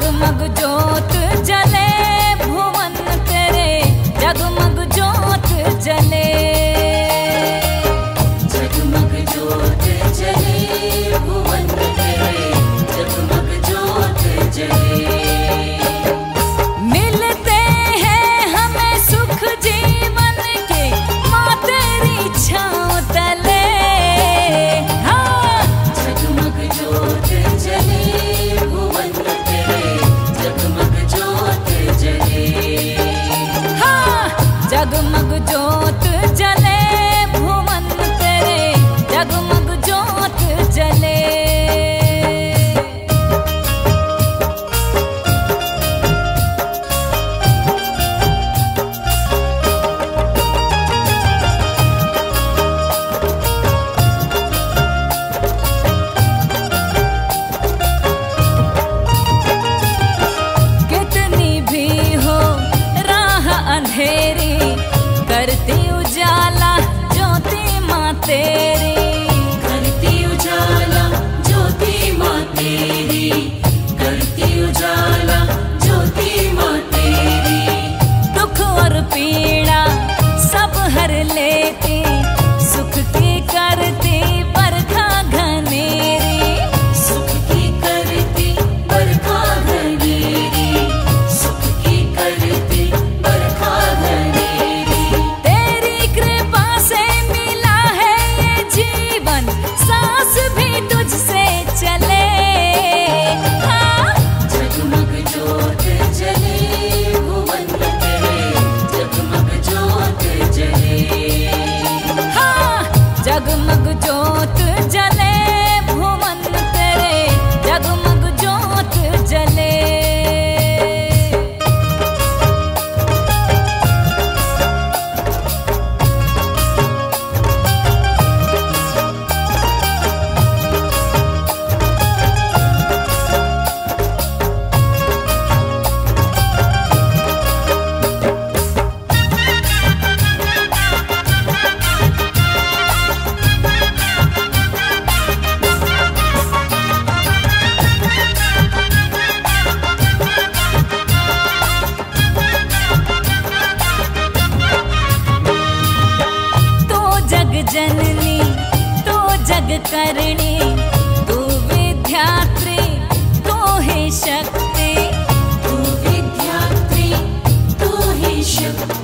जगमग जो करती उजाला ज्योति माँ त्याग करणे तू विद्यात्री तू हे शक्ती. तू विद्यात्री तू हे शक्ती.